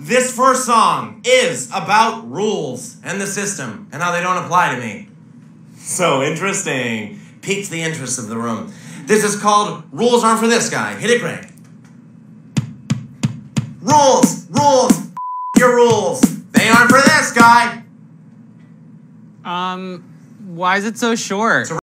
This first song is about rules and the system and how they don't apply to me. So interesting. Piques the interest of the room. This is called Rules Aren't for This Guy. Hit it, Greg. Rules, rules, your rules. They aren't for this guy. Um, why is it so short?